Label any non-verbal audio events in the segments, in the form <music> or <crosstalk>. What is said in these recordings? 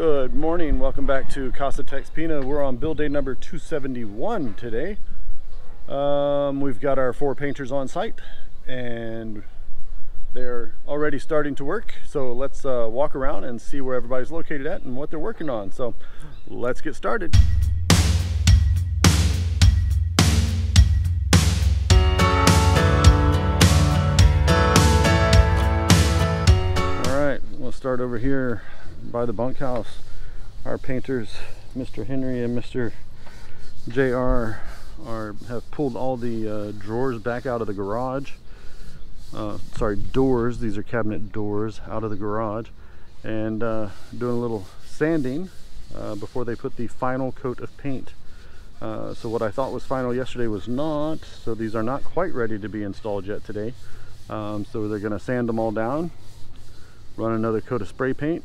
Good morning. Welcome back to Casa Tex Pina. We're on build day number 271 today. Um, we've got our four painters on site and they're already starting to work. So let's uh, walk around and see where everybody's located at and what they're working on. So let's get started. Start over here by the bunkhouse. Our painters, Mr. Henry and Mr. JR, are have pulled all the uh, drawers back out of the garage. Uh, sorry, doors. These are cabinet doors out of the garage, and uh, doing a little sanding uh, before they put the final coat of paint. Uh, so what I thought was final yesterday was not. So these are not quite ready to be installed yet today. Um, so they're going to sand them all down, run another coat of spray paint,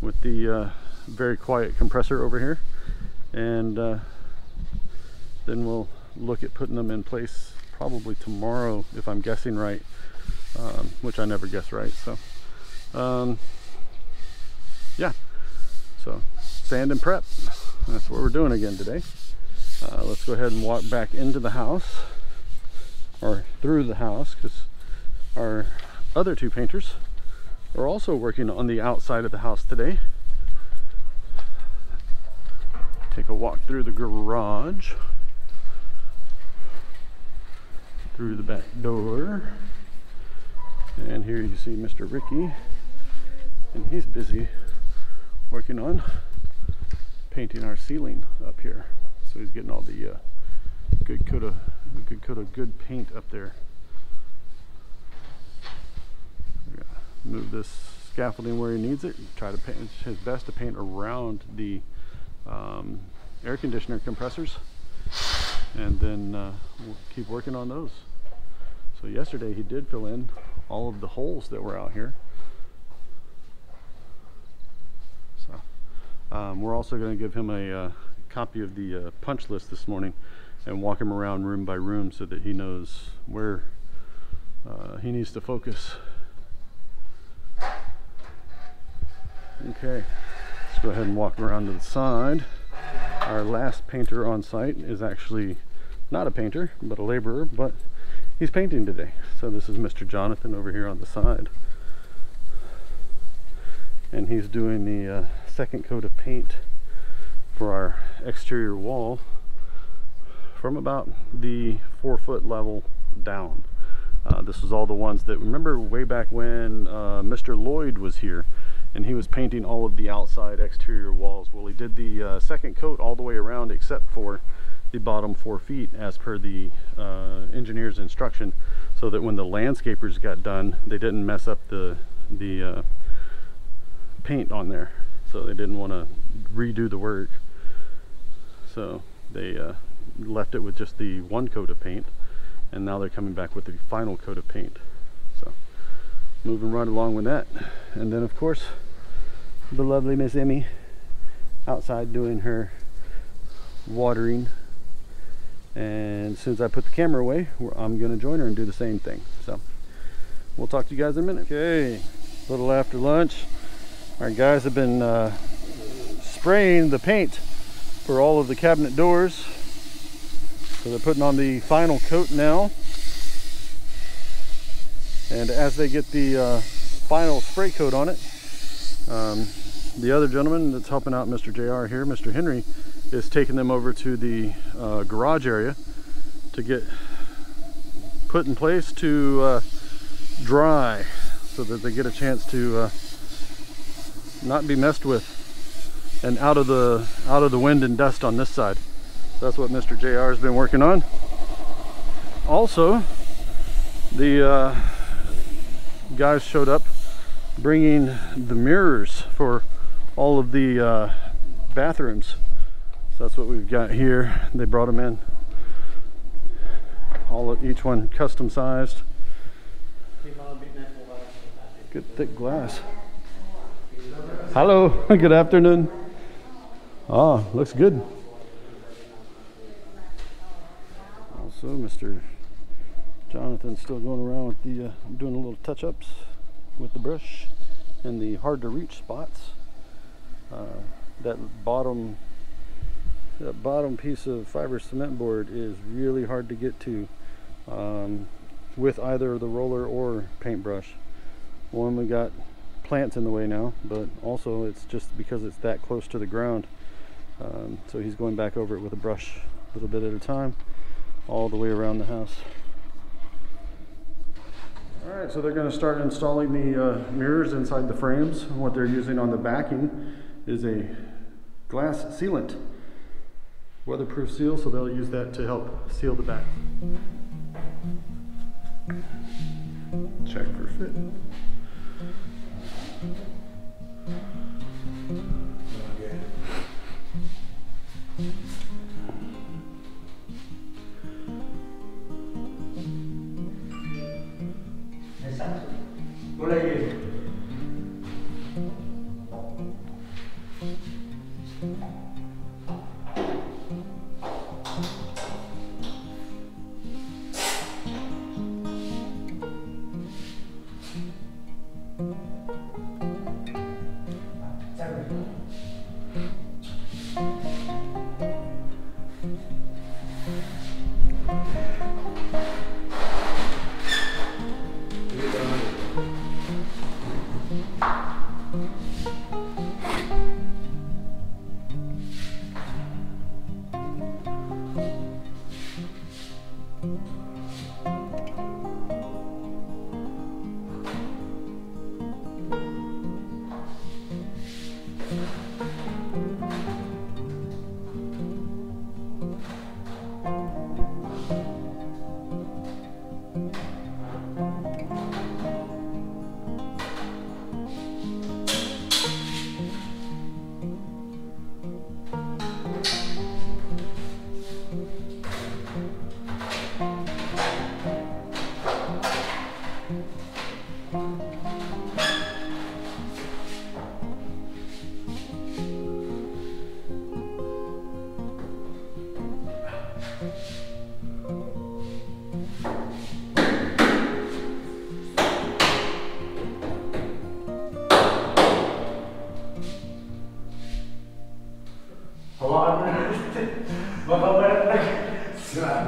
with the uh, very quiet compressor over here. And uh, then we'll look at putting them in place probably tomorrow if I'm guessing right um, which I never guess right so um, yeah. So sand and prep. That's what we're doing again today. Uh, let's go ahead and walk back into the house or through the house because our other two painters we're also working on the outside of the house today. Take a walk through the garage. Through the back door. And here you see Mr. Ricky. And he's busy working on painting our ceiling up here. So he's getting all the uh, good coat of good coat of good paint up there. Move this scaffolding where he needs it try to paint his best to paint around the um, air conditioner compressors. And then uh, we'll keep working on those. So yesterday he did fill in all of the holes that were out here. So um, we're also going to give him a uh, copy of the uh, punch list this morning and walk him around room by room so that he knows where uh, he needs to focus Okay, let's go ahead and walk around to the side. Our last painter on site is actually not a painter, but a laborer, but he's painting today. So this is Mr. Jonathan over here on the side. And he's doing the uh, second coat of paint for our exterior wall from about the four foot level down. Uh, this was all the ones that, remember way back when uh, Mr. Lloyd was here, and he was painting all of the outside exterior walls. Well, he did the uh, second coat all the way around except for the bottom four feet as per the uh, engineer's instruction so that when the landscapers got done, they didn't mess up the, the uh, paint on there. So they didn't want to redo the work. So they uh, left it with just the one coat of paint and now they're coming back with the final coat of paint. So moving right along with that. And then of course the lovely Miss Emie outside doing her watering. And as soon as I put the camera away I'm gonna join her and do the same thing. So we'll talk to you guys in a minute. Okay. A little after lunch our guys have been uh, spraying the paint for all of the cabinet doors. So they're putting on the final coat now. And as they get the uh, final spray coat on it um, the other gentleman that's helping out Mr. JR here, Mr. Henry, is taking them over to the uh, garage area to get put in place to uh, dry so that they get a chance to uh, not be messed with and out of the out of the wind and dust on this side. That's what Mr. JR has been working on. Also, the uh, guys showed up bringing the mirrors for all of the uh, bathrooms. So that's what we've got here. They brought them in. All of each one custom sized. Good thick glass. Hello, <laughs> good afternoon. Ah, looks good. Also, Mr. Jonathan's still going around with the, uh, doing a little touch-ups with the brush in the hard to reach spots. Uh, that bottom that bottom piece of fiber cement board is really hard to get to um, with either the roller or paintbrush. One, we got plants in the way now, but also it's just because it's that close to the ground. Um, so he's going back over it with a brush a little bit at a time, all the way around the house. All right, so they're going to start installing the uh, mirrors inside the frames. What they're using on the backing is a glass sealant, weatherproof seal, so they'll use that to help seal the back. Check for fit. Bağlamaya gitti. Babama yapmak. Sıra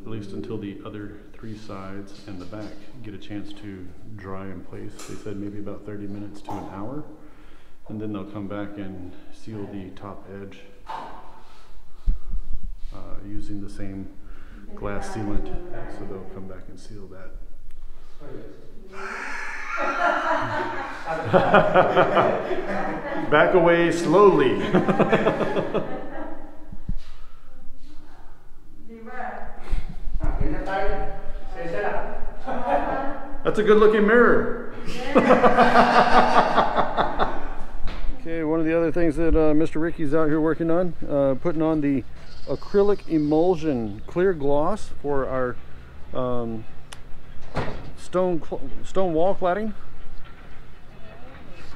at least until the other three sides and the back get a chance to dry in place. They said maybe about 30 minutes to an hour, and then they'll come back and seal the top edge uh, using the same glass sealant. So they'll come back and seal that. <laughs> <laughs> Back away slowly. <laughs> That's a good looking mirror. <laughs> okay, one of the other things that uh, Mr. Ricky's out here working on, uh, putting on the acrylic emulsion clear gloss for our um, stone stone wall cladding.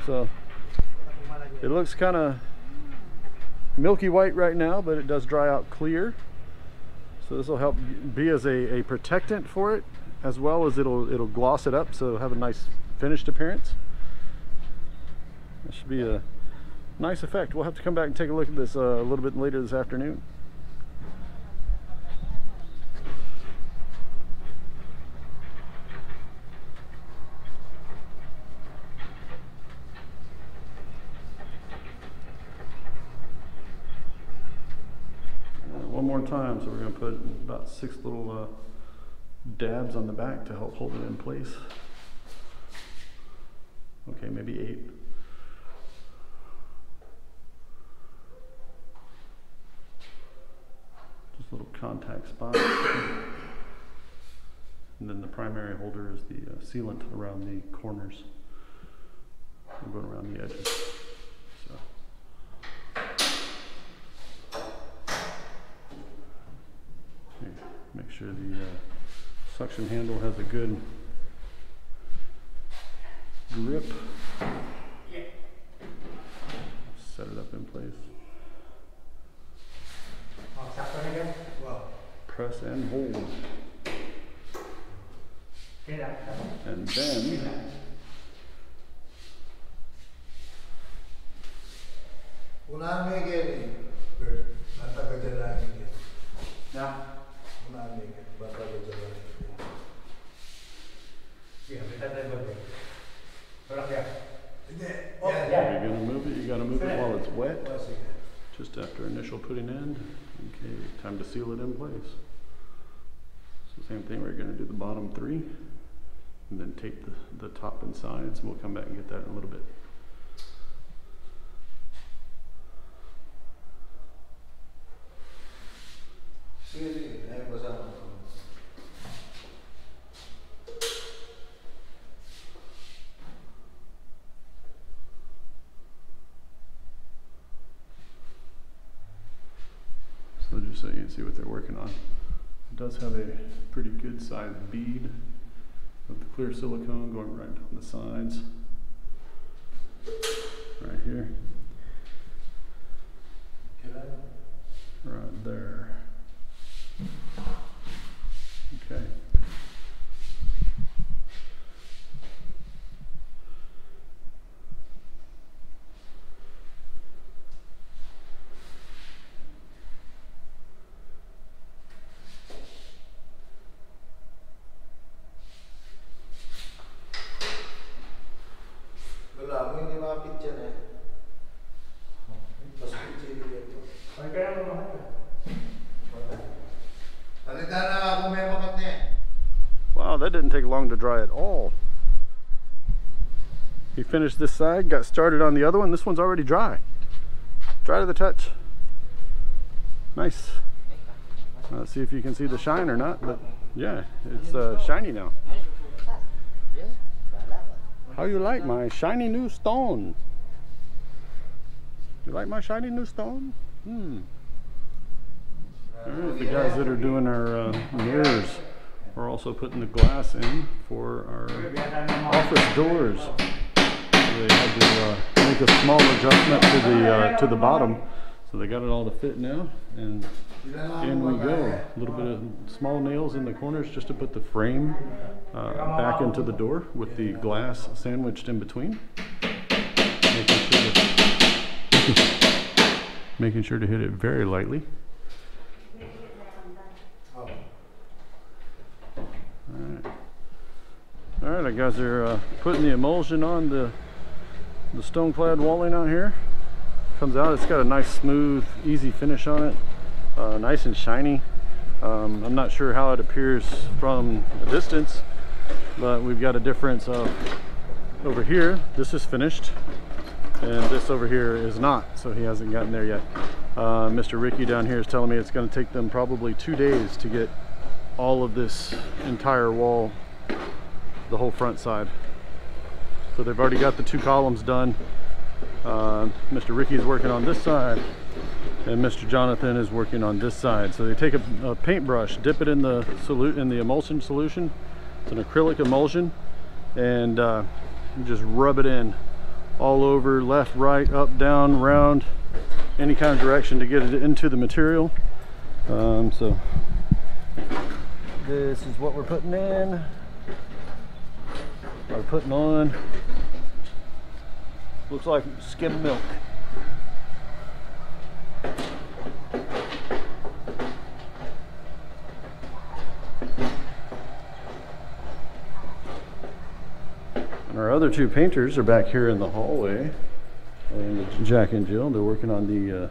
So It looks kind of milky white right now, but it does dry out clear. So this will help be as a, a protectant for it, as well as it'll it'll gloss it up, so have a nice finished appearance. That should be a nice effect. We'll have to come back and take a look at this uh, a little bit later this afternoon. One more time, so we're gonna put about six little uh, dabs on the back to help hold it in place. Okay, maybe eight. Just little contact spots. And then the primary holder is the uh, sealant around the corners. Going around the edges. So. Make sure the uh, suction handle has a good grip. Set it up in place. Press and hold. And then Well, I'm going to get initial putting in. Okay, time to seal it in place. So same thing, we're gonna do the bottom three, and then tape the, the top and sides, we'll come back and get that in a little bit. Sige, sige. Ayaw ko sa So just so you can see what they're working on. It does have a pretty good sized bead of the clear silicone going right down the sides. Right here, right there. Take long to dry at all. He finished this side, got started on the other one. This one's already dry. Dry to the touch. Nice. Let's see if you can see the shine or not, but yeah, it's uh, shiny now. How you like my shiny new stone? You like my shiny new stone? Hmm. Alright, the guys that are doing our uh, mirrors are also putting the glass in for our office doors. So they had to uh, make a small adjustment to the uh, to the bottom, so they got it all to fit now, and in we go. A little bit of small nails in the corners just to put the frame uh, back into the door with the glass sandwiched in between. Making sure to, <laughs> making sure to hit it very lightly. Oh. Alright. Guys are uh, putting the emulsion on the the stone clad walling out here. Comes out, it's got a nice smooth, easy finish on it. Uh, nice and shiny. Um, I'm not sure how it appears from a distance, but we've got a difference of over here, this is finished, and this over here is not, so he hasn't gotten there yet. Uh, Mr. Ricky down here is telling me it's going to take them probably two days to get all of this entire wall, the whole front side. So they've already got the two columns done. Uh, Mr. Ricky's working on this side and Mr. Jonathan is working on this side. So they take a, a paintbrush, dip it in the solute in the emulsion solution. It's an acrylic emulsion and uh, just rub it in all over, left, right, up, down, round, any kind of direction to get it into the material. Um, so this is what we're putting in, or putting on. Looks like skim milk. And our other two painters are back here in the hallway. And Jack and Jill, they're working on the uh,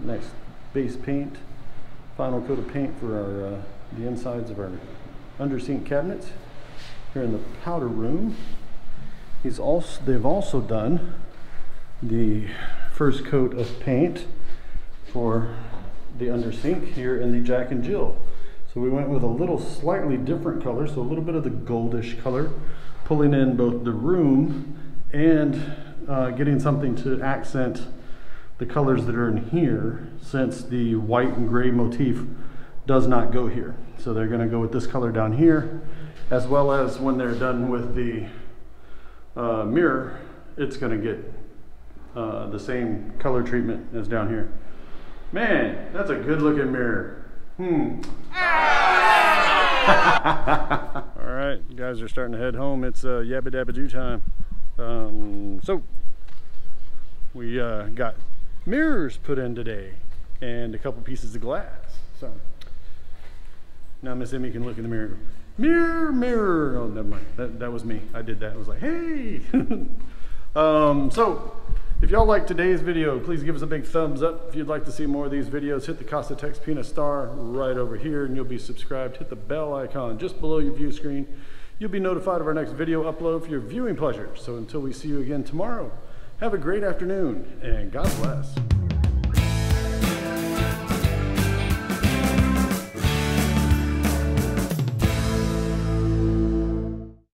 next base paint, final coat of paint for our uh, the insides of our under sink cabinets here in the powder room. He's also they've also done the first coat of paint for the under sink here in the Jack and Jill. So we went with a little slightly different color, so a little bit of the goldish color, pulling in both the room and uh, getting something to accent the colors that are in here since the white and gray motif does not go here. So they're gonna go with this color down here, as well as when they're done with the uh, mirror, it's gonna get uh, the same color treatment as down here. Man, that's a good looking mirror. Hmm. <laughs> All right, guys are starting to head home. It's uh, yabba dabba do time. Um, so we uh, got mirrors put in today and a couple pieces of glass. So now Miss Emie can look in the mirror. Mirror, mirror. Oh, never mind. That, that was me. I did that. I was like, hey. <laughs> um, so if y'all like today's video, please give us a big thumbs up. If you'd like to see more of these videos, hit the Casa Tex Pina star right over here and you'll be subscribed. Hit the bell icon just below your view screen. You'll be notified of our next video upload for your viewing pleasure. So until we see you again tomorrow, have a great afternoon and God bless.